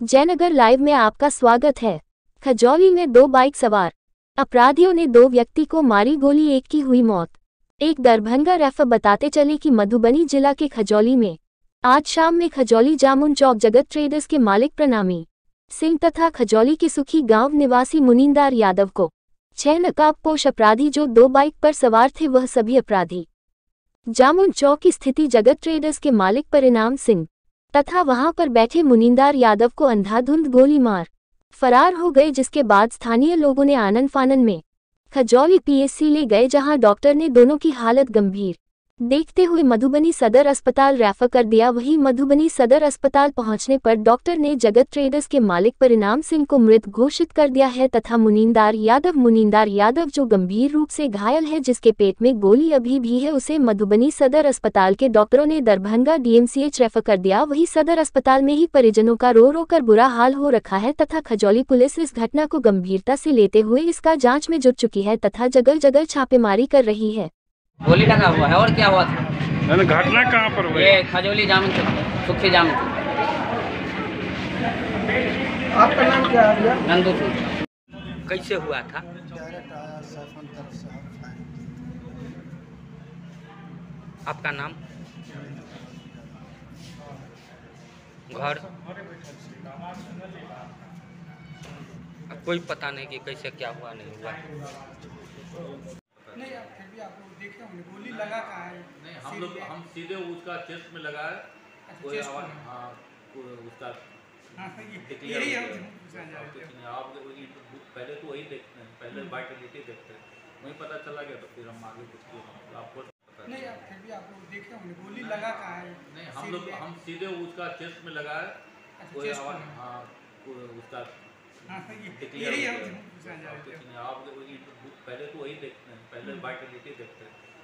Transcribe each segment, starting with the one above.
Jaynagar live में आपका स्वागत है। खजौली में दो बाइक सवार। अपराधियों ने दो व्यक्ति को मारी गोली, एक की हुई मौत। एक दरभंगा रेफर बताते चले कि मधुबनी जिला के खजौली में आज शाम में खजौली जामुन चौक जगत ट्रेडर्स के मालिक प्रणामी सिंह तथा खजौली के सुखी गाँव निवासी मुनिंदार यादव को छह नकाबपोश अपराधी जो दो बाइक पर सवार थे, वह सभी अपराधी। जामुन चौक की स्थिति जगत ट्रेडर्स के मालिक परिणाम सिंह तथा वहाँ पर बैठे मुनिंदार यादव को अंधाधुंध गोली मार, फरार हो गए, जिसके बाद स्थानीय लोगों ने आनंद फानन में खजौली पीएससी ले गए, जहाँ डॉक्टर ने दोनों की हालत गंभीर। देखते हुए मधुबनी सदर अस्पताल रेफर कर दिया। वहीं मधुबनी सदर अस्पताल पहुँचने पर डॉक्टर ने जगत ट्रेडर्स के मालिक परिणाम सिंह को मृत घोषित कर दिया है तथा मुनिंदार यादव मुनिंदार यादव जो गंभीर रूप से घायल है, जिसके पेट में गोली अभी भी है, उसे मधुबनी सदर अस्पताल के डॉक्टरों ने दरभंगा डीएमसीएच रेफर कर दिया। वही सदर अस्पताल में ही परिजनों का रो रो कर बुरा हाल हो रखा है तथा खजौली पुलिस इस घटना को गंभीरता से लेते हुए इसका जाँच में जुट चुकी है तथा जगह जगह छापेमारी कर रही है। गोली लगा हुआ है और क्या हुआ था? घटना कहाँ पर हुई? ये खजौली जामुन चौक, सुखी जामुन चौक, आपका नाम क्या है भैया? नंदू सिंह। कैसे हुआ था? आपका नाम? घर? कोई पता नहीं कि कैसे क्या हुआ नहीं हुआ नहीं आप फिर भी आप लोग देखे होंगे गोली लगा कहाँ है नहीं हम लोग हम सीधे उसका चेस्ट में लगाए अच्छा, कोई आवाज़ हाँ उसका हाँ, यही आप तो पहले तो वही देखते हैं पहले वाइटलिटी देखते हैं वहीं पता चला गया तो फिर हम आगे कुछ आपको नहीं आप फिर भी आप लोग देखे होंगे गोली लगा कहाँ है नहीं हम लोग हम सीधे उसका चेस्ट में लगाए अच्छा, कोई आवाज़ हाँ उसका हाँ, नहीं, आप तो पहले तो वही देखते हैं पहले वाइटलिटी देखते हैं।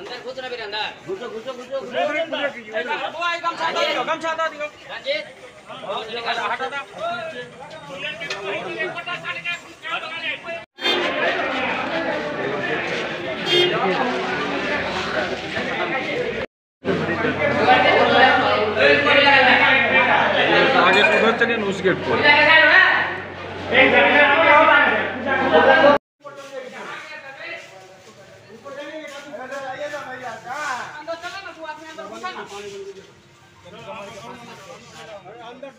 अंदर घुस रहा अंदर घुसो घुसो घुसो गमछा दियो रंजीत आगे उधर चलिए ना उस गेट पर अंदर